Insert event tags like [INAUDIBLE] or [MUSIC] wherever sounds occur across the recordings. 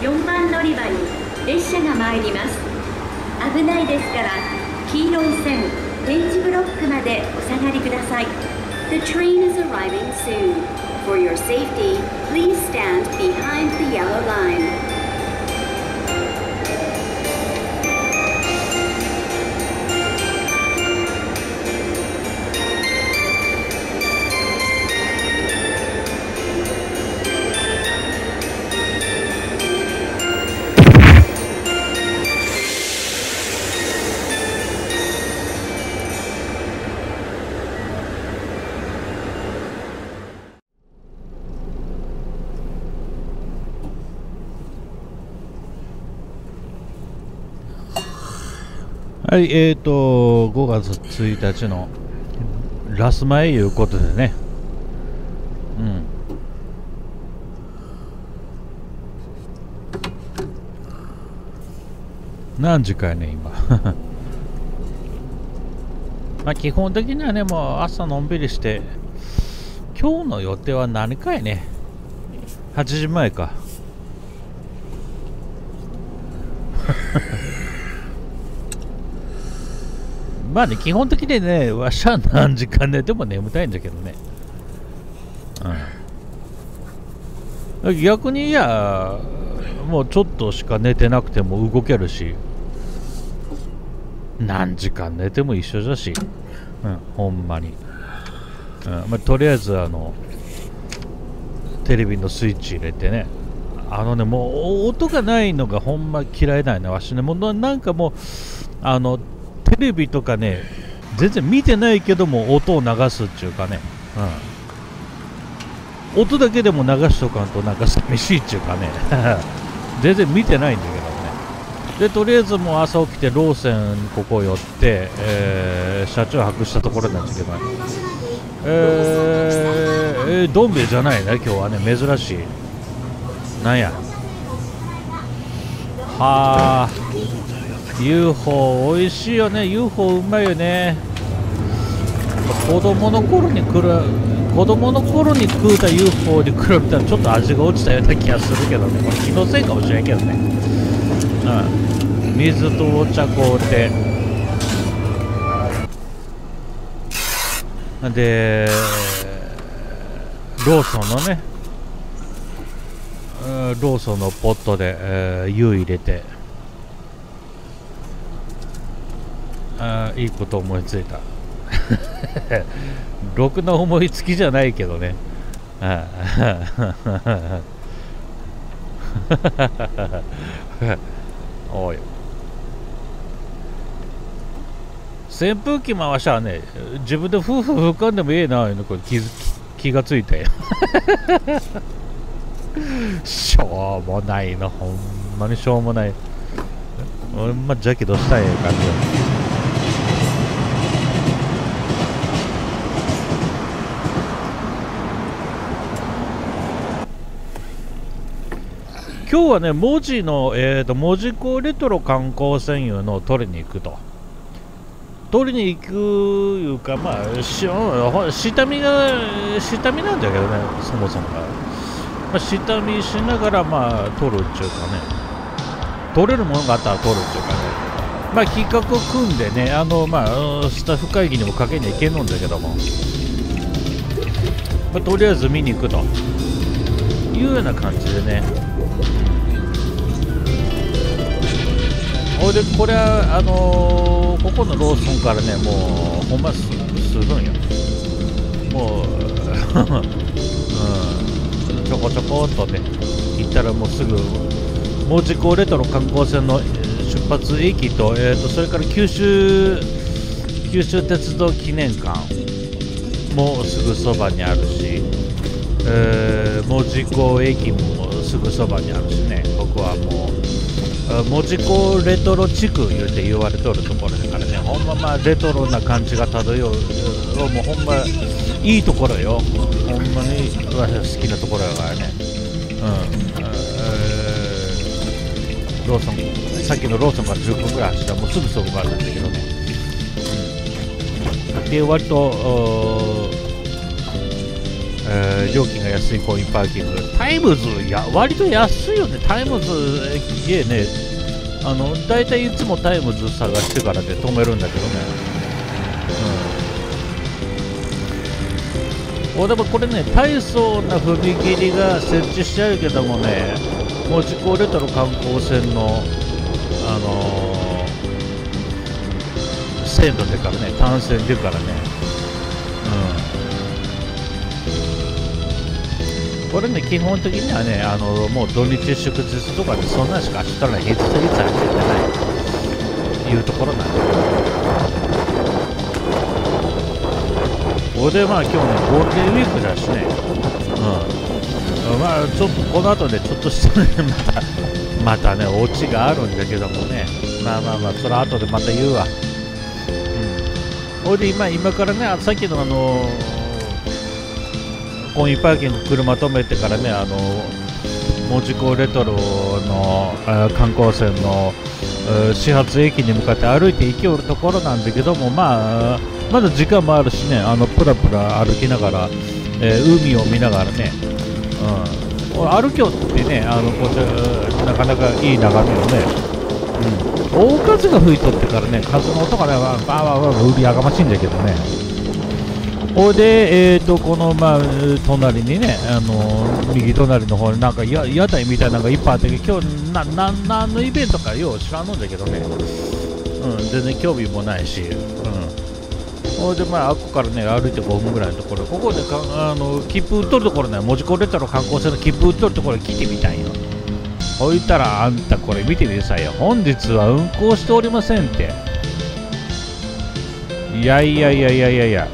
4番乗り場に列車が参ります危ないですから黄色い線点字ブロックまでお下がりください The train is arriving soon For your safety, please stand behind the yellow line はい、えーと、5月1日のラス前いうことでね、うん。何時かやね、今。[LAUGHS] まあ基本的にはね、もう朝のんびりして、今日の予定は何かやね。8時前か。まあね、基本的にね、わしゃ何時間寝ても眠たいんだけどね。うん。逆にいや、もうちょっとしか寝てなくても動けるし、何時間寝ても一緒だし、うん、ほんまに。うんまあ、とりあえず、あの、テレビのスイッチ入れてね、あのね、もう音がないのがほんま嫌いだよね、わしね。もうなんかもう、あの、テレビとかね、全然見てないけども音を流すっていうかね、うん、音だけでも流しとかんとなんか寂しいっていうかね、[LAUGHS] 全然見てないんだけどね。で、とりあえずもう朝起きてローセンここ寄って、えー、車中泊したところなんですけど、ねえー、えー、どん兵衛じゃないね、今日はね、珍しい。なんや。はあ。UFO 美味しいよね。UFO うまいよね。子供の頃に来る子供の頃に食うた UFO に比べたらちょっと味が落ちたような気がするけどね。これ気のせいかもしれんけどね。うん。水とお茶買うてでローソンのね。ローソンのポットで、えー、湯入れて。あいいこと思いついた。[LAUGHS] ろくな思いつきじゃないけどね。[LAUGHS] おい。扇風機回したらね自分で夫婦吹かんでもええないうの気気がついて [LAUGHS] しょうもないの。ほんまにしょうもない。ほんま邪気どしたい感じ今日はね、文字の、えーと、文字工レトロ観光船いうのを取りに行くと。取りに行くいうか、まあ、し下見が、下見なんだけどね、そもそもが。まあ、下見しながら、まあ、取るっていうかね、取れるものがあったら取るっていうかね、まあ、企画を組んでね、あの、まあ、スタッフ会議にもかけにはいけんのんだけども、まあ、とりあえず見に行くと。いうような感じでね、ほいでこれはあのー、ここのローソンからねもうほんますするんよ。もう、[LAUGHS] うん、ちょこちょこっとね行ったらもうすぐ門司港レトロ観光船の出発駅と,、えーと、それから九州九州鉄道記念館。もすぐそばにあるし、えー、門司港駅もすぐそばにあるしね。ここはもう門司港レトロ地区言うて言われとるところだからね。ほんままあレトロな感じが漂う。もうほんまいいところよ。ほんまに私好きなところやからね。うん、えー、ローソンさっきのローソンから10分ぐらい走ったらもうすぐそこからなんだけどね、で割とえー料金が安いコインパーキング。タイムズや割と安いよね。タイムズえねあの大体いつもタイムズ探してからで止めるんだけどね。うん。俺もこれね大層な踏切が設置してあるけどもね門司港レトロ観光船のあのー線路でからね単線でからね。これね基本的にはねあのもう土日祝日とかでそんなんしか走ったら平日はいつ走ってない。いうところなんだけど。俺まあ今日ねゴールデンウィークだしね。うん。まあちょっとこの後でちょっとしたね [LAUGHS] またまたねオチがあるんだけどもね。まあまあまあそれは後でまた言うわ。ほいで今今からねさっきのあのコイパーキング車止めてからねあの門司港レトロの観光船の始発駅に向かって歩いて行きおるところなんだけどもまあまだ時間もあるしねあのプラプラ歩きながら、えー海を見ながらね、うん、歩きおってねあのこちらなかなかいい眺めをねうん、大風が吹いとってからね、風の音がね、バーバーバーバーうりやがましいんだけどね。ほいで、えーと、この、まあ、隣にね、あの右隣の方になんかや屋台みたいなのがいっぱいあって、今日な、な、何のイベントかよう知らんのだけどね。うん、全然興味もないし。うん。ほいで、まあ、あっこからね、歩いて5分ぐらいのところ、ここでか、あの、切符売っとるところね、門司港レトロ観光船の切符売っとるところに来てみたんよ。置いたらあんたこれ見てみなさいよ本日は運行しておりませんっていやいやいやいやいやいや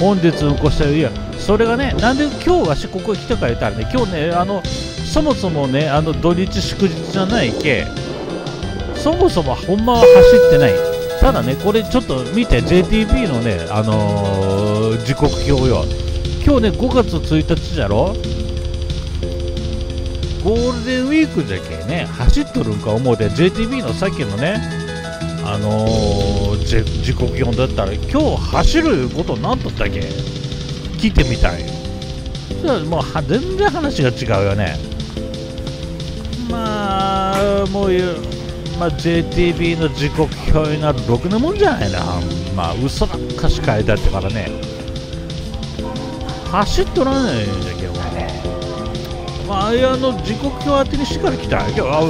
本日運行してるいやそれがねなんで今日わしここ来たか言ったらね今日ねあのそもそもねあの土日祝日じゃないけそもそもほんまは走ってない。ただねこれちょっと見て JTB のねあのー時刻表よ。今日ね5月1日じゃろ？ゴールデンウィークじゃけね走っとるんか思うて JTB のさっきのねあのー、時刻表だったら今日走ることになっとったけ？聞いてみたい。そしもうは全然話が違うよね。まあもういうまあ、JTB の時刻表になるろくなもんじゃないな。まあ嘘ばっかし書いてあってからね。走っとらないんだけどまあ、あれあの時刻表当てにしっかり来たい。やあ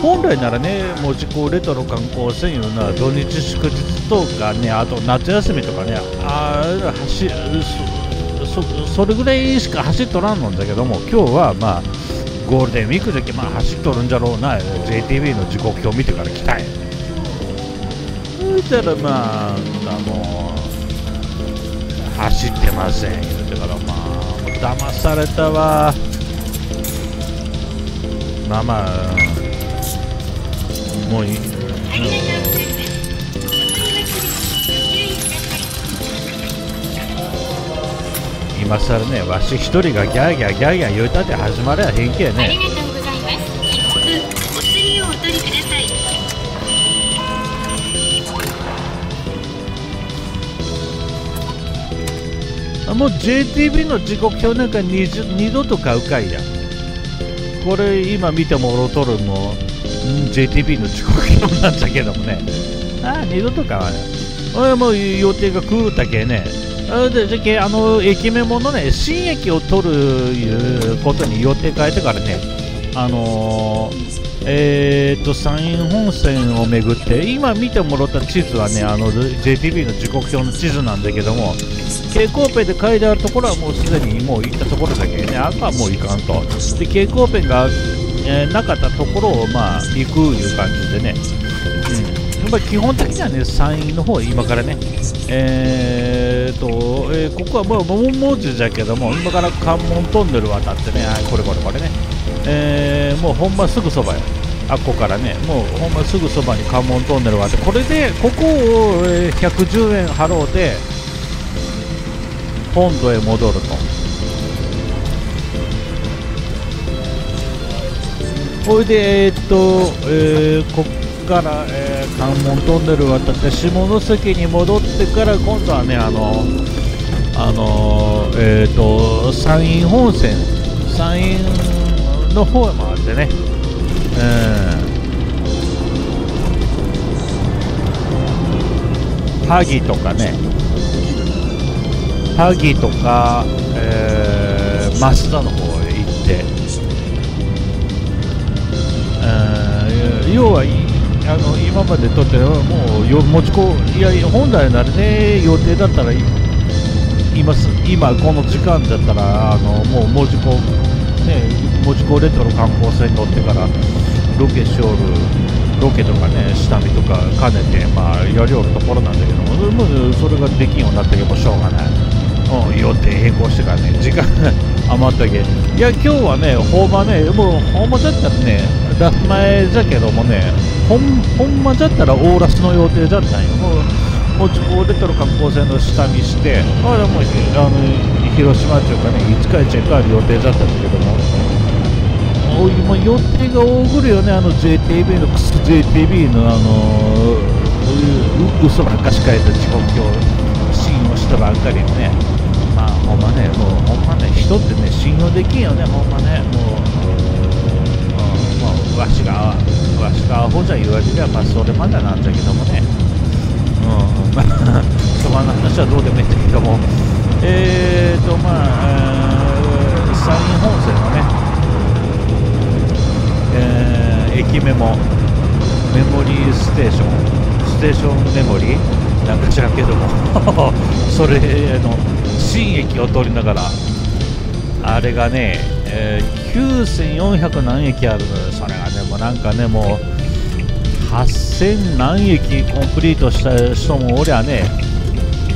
本来ならね、もう時効レトロ観光船いうのは土日祝日とかね、あと夏休みとかね、あー走そそそれぐらいしか走っとらんのんだけども、今日はまあ、ゴールデンウィークだけまあ走っとるんじゃろうな、JTB の時刻表見てから来たい。そしたらまあ、あの走ってません言うてからまあ、もう騙されたわ。まあまあ、もういい。今更ね、わし一人がギャーギャーギャーギャー言うたって始まりゃへんけあね。もう JTB の時刻表なんか二度と買うかいや。これ今見てもろとるも JTB の時刻表なんだけどもね。ああ、二度と買わない。俺もう予定が食うたけね。あでじゃけあの駅メモのね、新駅を取るいうことに予定変えてからね、あのーえー、と山陰本線を巡って今見てもらった地図はねあの JTB の時刻表の地図なんだけども蛍光ペンで書いてあるところはもうすでにもう行ったところだけね赤はもう行かんとで蛍光ペンが、えーなかったところをまあ行くいう感じでね、うん、やっぱり基本的にはね山陰の方今からねえーと、えーここはもう桃文字じゃけども今から関門トンネル渡ってねあこれこれこれね。えーもうほんますぐそばよあっこからねもうほんますぐそばに関門トンネルがあってこれでここを、えー110円払うて本土へ戻るとほいでえーっと、えーこっから、えー関門トンネル渡って下関に戻ってから今度はねあのあのー、えっ、ー、と山陰本線山陰の方へ回ってね、うん、萩とかね。萩とか、えー、増田の方要はあの今までとってもう持ちこいや本来ならね予定だったら今今この時間だったらあのもう門司港ね門司港レトロ観光船乗ってからロケしおるロケとかね下見とか兼ねてまあやりおるところなんだけどももそれができんようになったけどしょうがない、うん、予定変更してからね時間余ったけいや今日はねほんまねもうほんまだったらねだ前じゃけどもねほんほんまだったらオーラスの予定だったん。よもうもちこレトロ観光船の下見して、まあ、もうあの広島というかね、5日チェックある予定だったんだけども、今、予定が大ぐるよね、あの JTB の、JTB のあのう嘘ばっかし書いた時刻表、信用したばっかりよね。まあ、ほんまね、もう、ほんまね、人ってね、信用できんよね、ほんまね、もう、わしが、わしがアホじゃ言われりゃ、まあ、それまでなんだけどもね。うん。まあ、その話はどうでもいいんだけども、えーと、まあ、山陰本線のね、えー、駅メモ、メモリーステーション、ステーションメモリーなんか知らんけども。[LAUGHS] それの新駅を通りながら、あれがね、えー、9400何駅あるのよ、それが、もなんかね、もう、8000何駅コンプリートした人もおりゃね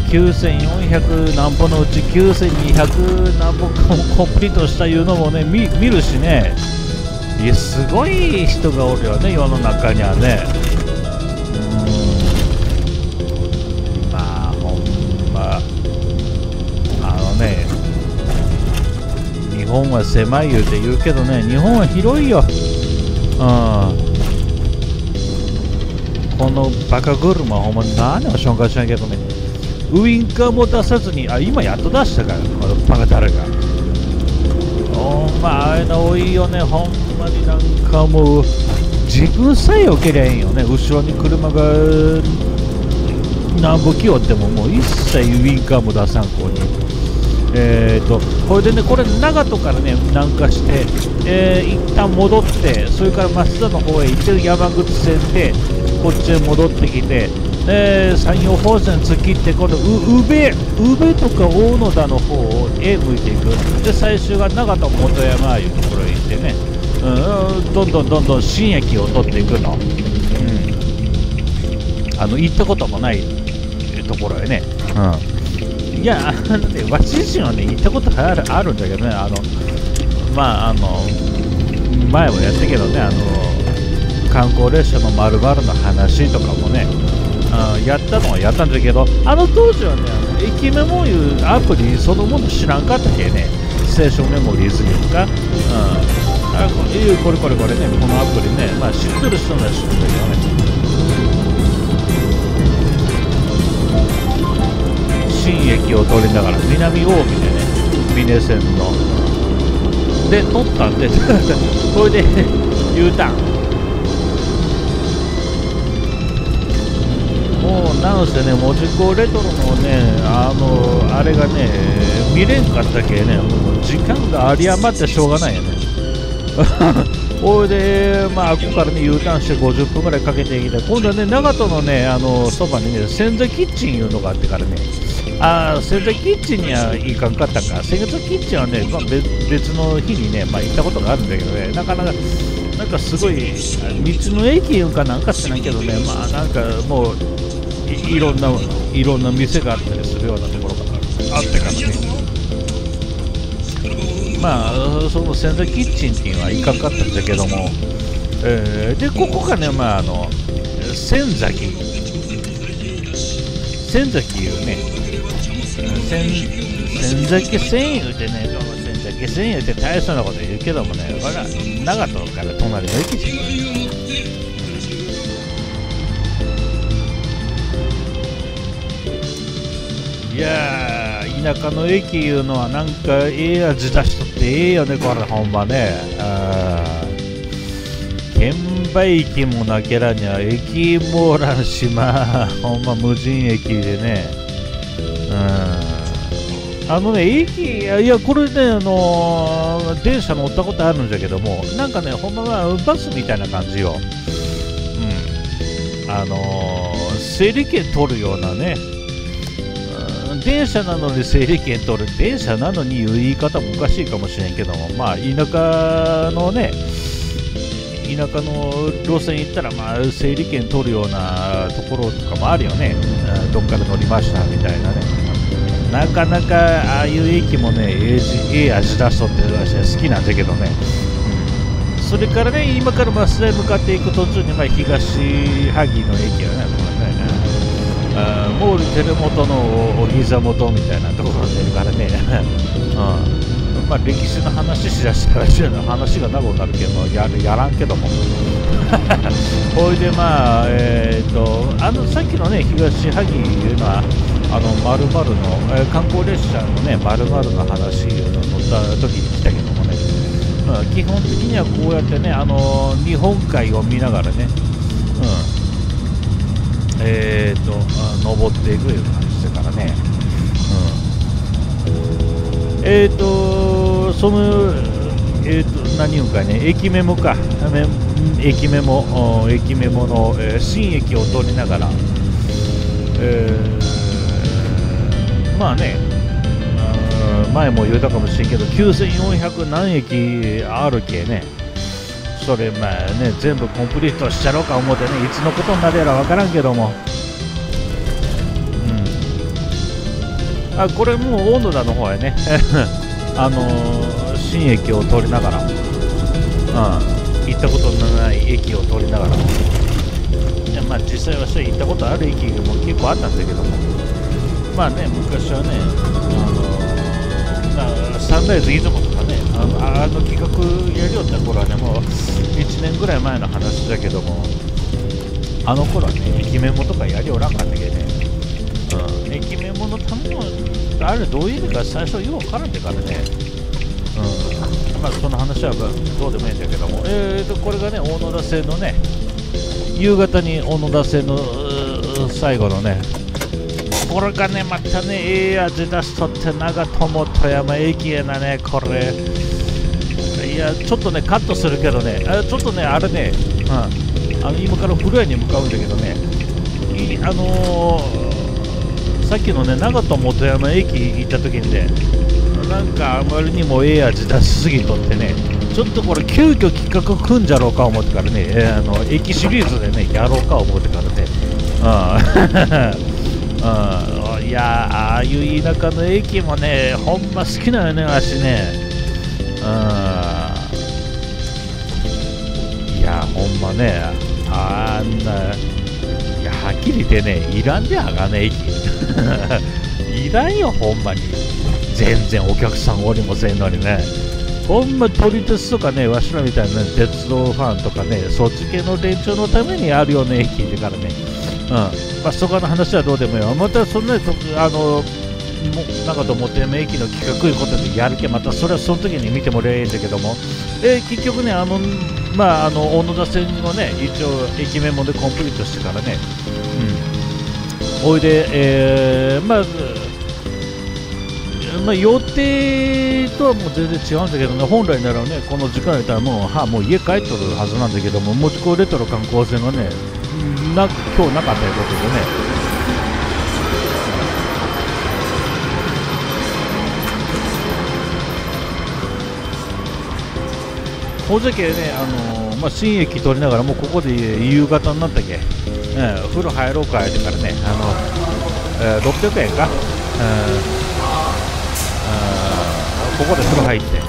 9400何歩のうち9200何歩コンプリートしたいうのもね見るしね。いやすごい人がおるよね世の中にはね。うん。まあほんま。あのね日本は狭い言うて言うけどね日本は広いよ。このバカ車ほんま何を紹介しないけどね。ウインカーも出さずにあ今やっと出したからこのバカタレがお前の多いよね。ほんまになんかもう自分さえよけりゃいいよね。後ろに車が何歩来よってももう一切ウインカーも出さん子に。えーと、これでね、これ長門からね、南下して、えー、一旦戻って、それから増田の方へ行って山口線で、こっちへ戻ってきて、えー、山陽本線突っ切って今度宇部宇部とか大野田の方へ向いていく。で最終が長門元山いうところへ行ってね、うん、どんどんどんどん新駅を取っていくの、うん、あの行ったこともないところへね、うん、いやあのねわし自身はね行ったことあるあるんだけどねあのまああの前もやったけどねあの観光列車のまるの話とかもね、うん、やったのはやったんだけどあの当時はねあの駅メモいうアプリそのもの知らんかったけねステーションメモリーズいうか、うん、あこれこれこれこれねこのアプリね、まあ、知ってる人なら知ってるけどね。駅を通りながら南近江でね峰線ので乗ったんでこれで U ターンもうなんせね、文字工レトロのね、あの、あれがね、見れんかったけね、もう時間が有り余ってしょうがないよね。ほいで、まあ、ここからね、U ターンして50分ぐらいかけていきて、今度はね、長門のね、あの、そばにね、洗剤キッチンいうのがあってからね、ああ、洗剤キッチンにはいかんかったか、洗剤キッチンはね、まあ、別の日にね、まあ、行ったことがあるんだけどね、なかなか、なんかすごい、道の駅かなんかしてないけどね、まあなんかもう、いろんないろんな店があったりするようなところがあってからね。まあその洗剤キッチンっていうのはいかかったんだけども、えー、でここがねまああの仙崎。仙崎いうね仙崎繊維ってね仙崎繊維って大層なこと言うけどもね。これは長門から隣の駅じゃいや田舎の駅いうのはなんかええ味出しとってええよねこれほんまねあー券売機もなけらにゃ駅もおらんしまあほんま無人駅でね。あのね駅いやこれねあのー電車乗ったことあるんじゃけどもなんかねほんまはバスみたいな感じよ。うん。あのー整理券取るようなね電車なのに整理券取る電車なのにいう言い方もおかしいかもしれんけどもまあ田舎のね田舎の路線行ったらまあ整理券取るようなところとかもあるよね。うんどっから乗りましたみたいなね。なかなかああいう駅もねええ味出しとって私好きなんだけどね、うん。それからね今から増田へ向かっていく途中にまあ東萩の駅はねこのね。あー毛利輝元のお膝元みたいなところに出るからね、[LAUGHS] うん。まあ、歴史の話しだしたら話が長くなるけどやるやらんけども。[LAUGHS] ほいでまあえっ、とあのさっきのね東萩いうのはあの〇〇の、えー観光列車のね〇〇の話いうの乗った時に来たけどもね、うん、基本的にはこうやってねあの日本海を見ながらね、うん、えっ、とあ登っていくいう感じだからね、うん、えっ、とそのえー、と何言うかね駅メモか。駅メモ駅メモの、えー新駅を通りながら、えーまあね前も言うたかもしれんけど9400何駅あるけねそれまあね全部コンプリートしちゃろうか思ってねいつのことになるやらわからんけども。うん。あこれもう温度田の方やね。[LAUGHS] あのー新駅を通りながら、うん、行ったことのない駅を通りながら、まあ、実際はそう行ったことある駅も結構あったんだけども、まあね、昔はね、あのまあ、サンライズいずもとかね、あのあの企画やりよった頃はね、もう1年ぐらい前の話だけども、あの頃はね、駅メモとかやりおらんかったけどね、うん、駅メモのための、あれどういう意味か最初よう分からんでからね、うん、まあその話はどうでもいいんだけども、えーと、これがね、大野田線のね、夕方に大野田線の最後のね、これがね、またね、ええ味出しとって、長友富山駅へなね、これ、いや、ちょっとね、カットするけどね、あちょっとね、あれね、うん、あの今から風呂屋に向かうんだけどね、いあのーさっきのね、長友富山駅行った時にね、なんかあまりにもええ味出しすぎとってね、ちょっとこれ急遽企画組んじゃろうか思ってからね、えーあの駅シリーズでね、やろうか思ってからね、うん、うん、いやー、ああいう田舎の駅もね、ほんま好きなよね、わしね、うん、いや、ほんまね、あんな、いや、はっきり言ってね、いらんであがね、駅。[LAUGHS] いらんよ、ほんまに。全然お客さんおりもせんのにね。ほんま撮り鉄とかね、わしらみたいな、ね、鉄道ファンとかね、そっち系の連中のためにあるよね、駅だからね。うん。まあ、そこの話はどうでもいいわ。また、そんなに、あの、もなんかと思って駅の企画いうことでやるけまたそれはその時に見てもらえばいいんだけども、えー結局ねあのまああの小野田線をね一応駅メモでコンプリートしてからねうんおいでえーまあまあ、予定とはもう全然違うんだけどね、本来ならね、この時間やったらもう、はあ、もう家帰っとるはずなんだけども、門司港レトロ観光船がね、な今日なかったということでね、ほじゃけね、あのーまあ、新駅通りながら、もうここで夕方になったけ、えー風呂入ろうかってからね、あのえー600円か、うんあここで風呂入って、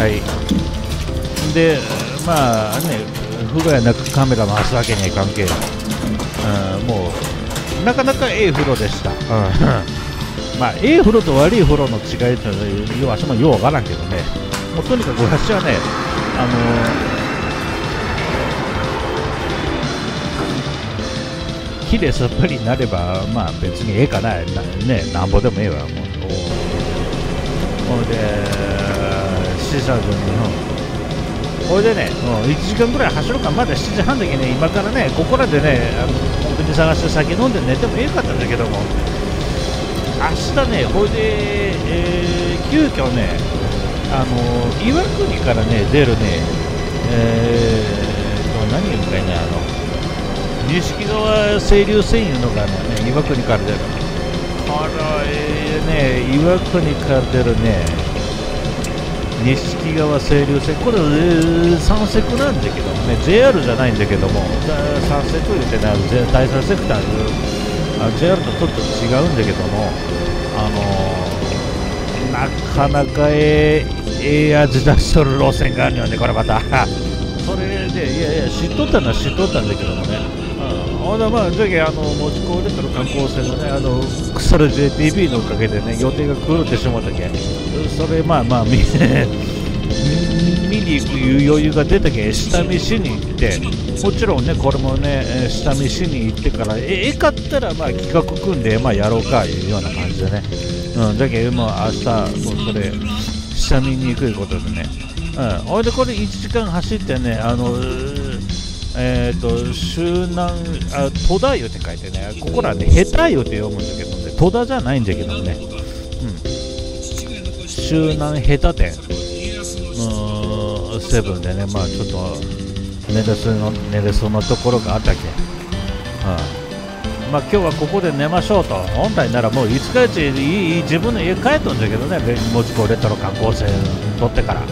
はい、で、まあね、風呂やなくカメラ回すわけにはいかんけ、うん、もう、なかなかええ風呂でした。うん。[LAUGHS] まあ、ええ風呂と悪い風呂の違いっていうのは、わしもようわからんけどね、もうとにかく私はね、あのー、きれいさっぱりになれば、まあ別にええかな、なね、なんぼでもええわ、もう。ほいで死者軍のほいでね、うん、1時間ぐらい走るか。まだ7時半だけね今からねここらでねあのコンビニ探して酒飲んで寝てもよかったんだけども。明日ねほいで、えー、急遽ねあの岩国からね出るねえーと何言うんかいねあの錦川清流線いうのがね岩国から出る。これね岩国から出るね錦川清流線。これ、えー、三セクなんだけどもね JR じゃないんだけども三セク言ってね第三セクターあ JR とちょっと違うんだけどもあのー、なかなかええええ味出しとる路線があるよねこれまた。[LAUGHS] それでいやいや知っとったのは知っとったんだけどもね。ほんでまあ、じゃけあの持ち込んでたる観光船のね、あの腐る JTB のおかげでね、予定が狂ってしまったけん、それまあまあ見見に行く余裕が出たけん下見しに行ってもちろんねこれもね下見しに行ってからええかったらまあ企画組んでまあやろうかいうような感じでね、うん、だけどもう明日もうそれ下見に行くいうことでね。うん。ほいでこれ1時間走ってねあのえ、ー、と周南あ戸田湯って書いてねここらね下手湯って読むんだけどね戸田じゃないんだけどね。うん。周南下手店。うんセブンでねまあちょっと寝れそうな寝れそうなところがあったけうん。まあ今日はここで寝ましょうと。本来ならもう5日うちいい自分の家帰ったんだけどね。もちこレトロ観光船取ってから。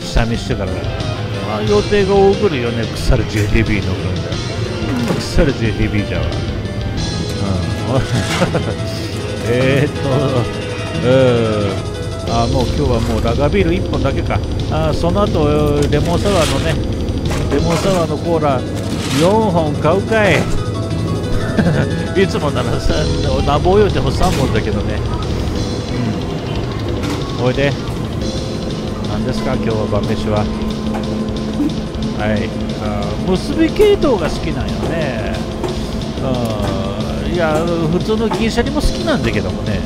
下見してから。あ予定が多くるよね腐る JTB の分で腐る JTB じゃわうんえっとうんあもう今日はもうラガビール1本だけかあその後レモンサワーのねレモンサワーのコーラ4本買うかいいつもならさなんぼ言うても3本だけどねうんおいで何ですか今日は晩飯ははい。あ結び系統が好きなんよね。うん。いや普通の銀シャリも好きなんだけどもね。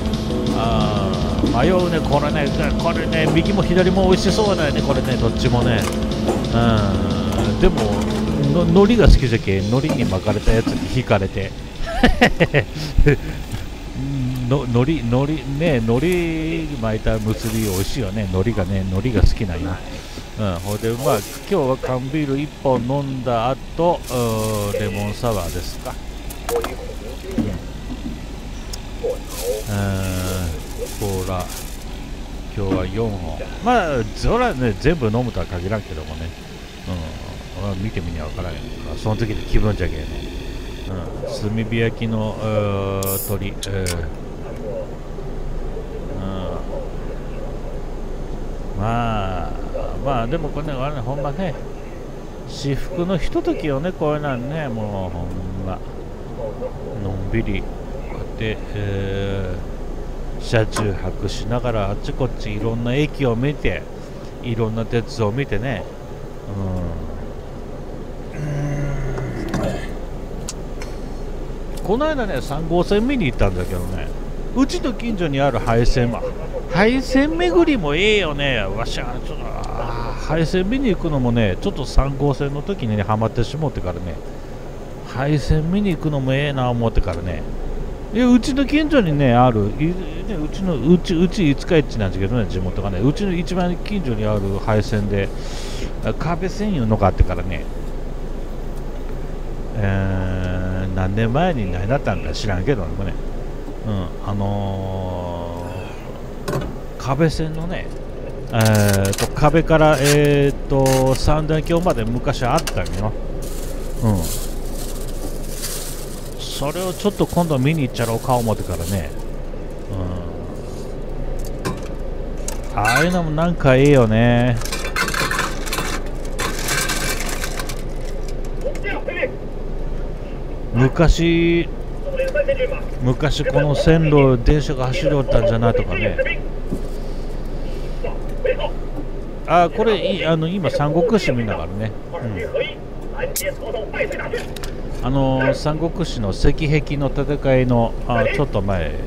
あ迷うね。これねこれね右も左も美味しそうだよね。これねどっちもね。うん。でもの海苔が好きじゃけ海苔に巻かれたやつに引かれて。の海苔海苔ね海苔巻いた結び美味しいよね。海苔がね海苔が好きなんようん。ほでまあ今日は缶ビール1本飲んだ後レモンサワーですか。うん。コーラ今日は4本。まあそれはね全部飲むとは限らんけどもね。うん。見てみには分からんその時で気分じゃけえの、うん、炭火焼きの鶏、えーうん、まあまあでもこれねあれほんまね。至福のひとときをねこういうのはねもうほんま。のんびりこうやって、えー車中泊しながらあっちこっちいろんな駅を見ていろんな鉄道を見てね。うん。この間ね3号線見に行ったんだけどね。うちの近所にある配線は。配線巡りもええよね。わしはちょっと配線見に行くのもねちょっと3号線の時にねハマってしもってからね。配線見に行くのもええな思ってからね。いやうちの近所にねある、ね、うちのうちうち五日市なんですけどね地元がね。うちの一番近所にある配線で壁専用のがあってからね、えー、何年前に何だったんか知らんけどね、うん、あのー、壁線のねえーと、壁から、えーと、三段橋まで昔あったんよ、うん、それをちょっと今度見に行っちゃろうか思ってからね、うん、ああいうのもなんかいいよね。昔昔この線路電車が走りおったんじゃないとかね。あこれあの今三国志見ながらね、うん。あの三国志の石壁の戦いのあちょっと前でね。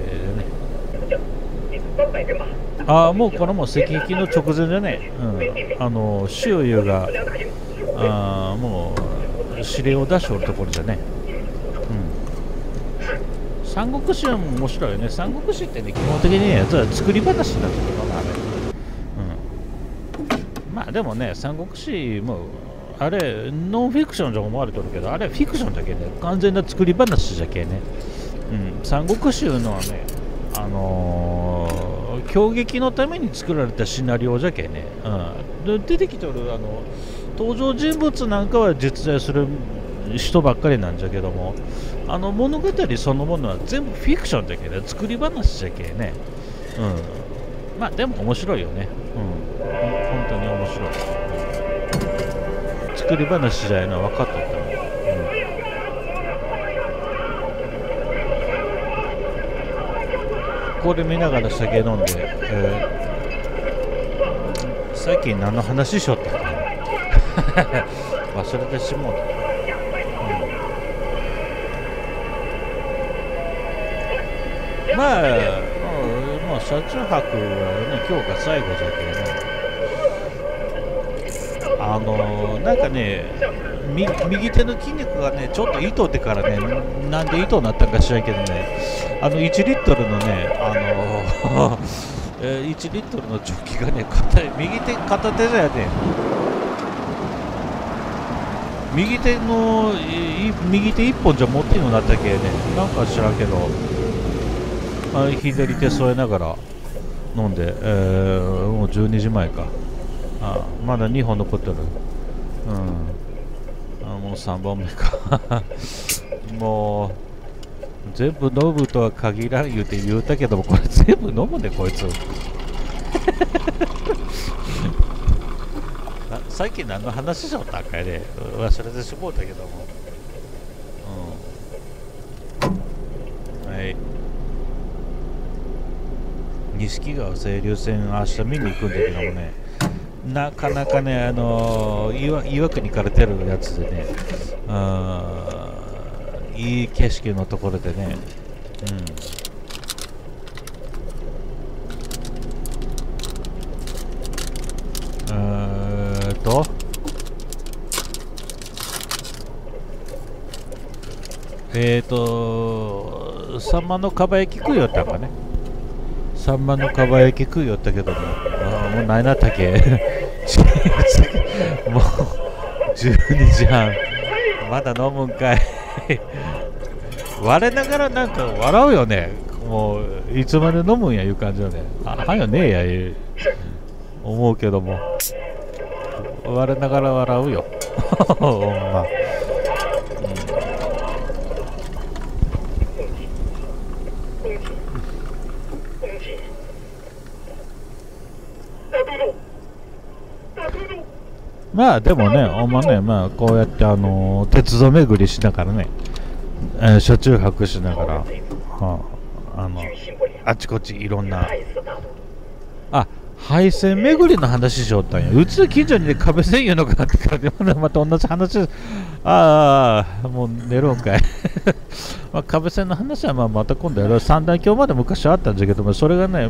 あもうこれも石壁の直前でね、うん、あの周遊があもう指令を出しておるところじゃね、三国志は面白いよね。三国志ってね基本的にねずっと作り話だけどあれ、うん、まあでもね三国志もあれノンフィクションじゃ思われてるけどあれはフィクションだけね。完全な作り話じゃけね、うん、三国志のはねあのー攻撃のために作られたシナリオじゃけね、うん、で出てきてるあの登場人物なんかは実在する人ばっかりなんじゃけどもあの物語そのものは全部フィクションじゃけね。作り話じゃけね、うん、まあでも面白いよね、うん、本当に面白い。作り話じゃないのは分かっとったもん、うん、これ見ながら酒飲んで、えー最近何の話しよったっけ [LAUGHS] 忘れてしもうた、まあもう車中泊はね今日が最後じゃけどねあのなんかね右手の筋肉がねちょっと糸ってからねなんで糸になったんか知らんけどねあの1リットルのねあのえー1リットルのジョッキがね片右手片手じゃね右手のい右手1本じゃ持ってんのなったっけね。なんか知らんけど。左手添えながら飲んで、えーもう12時前か。あまだ2本残ってる。うん。あもう3本目か。[LAUGHS] もう全部飲むとは限らん言うて言うたけどもこれ全部飲むねこいつ。さっき何の話しよったんかいね。忘れてしもうたけども。うん。はい。錦川清流線明日見に行くんだけどもねなかなかねあのー岩岩国から出るやつでねいい景色のところでねうん。えっと。えーっとサンマのかば焼き食いよったんかね。サンマのかば焼き食いよったけども。あもうないなったけもう12時半。まだ飲むんかい。我ながらなんか笑うよね。もういつまで飲むんやいう感じよね。あはよねえやいう。思うけども。我ながら笑うよ。[LAUGHS] ほんま、まあでもね、ほんまね、まあこうやってあのー鉄道巡りしながらね、えー車中泊しながら、はあ、あのあちこちいろんな、あ配線巡りの話しよったんや、うち近所にね壁線いうのがあってから、また同じ話、ああ、もう寝るんかい、[LAUGHS] まあ、壁線の話はまあまた今度やろう、三段橋まで昔あったんだけども、それがね、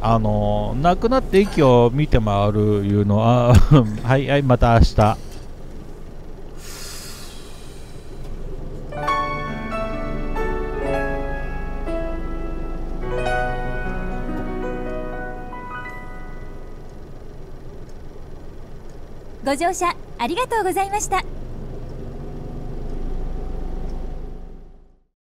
あの亡くなって駅を見て回るいうのは、[LAUGHS] はいはい、また明日。ご乗車ありがとうございました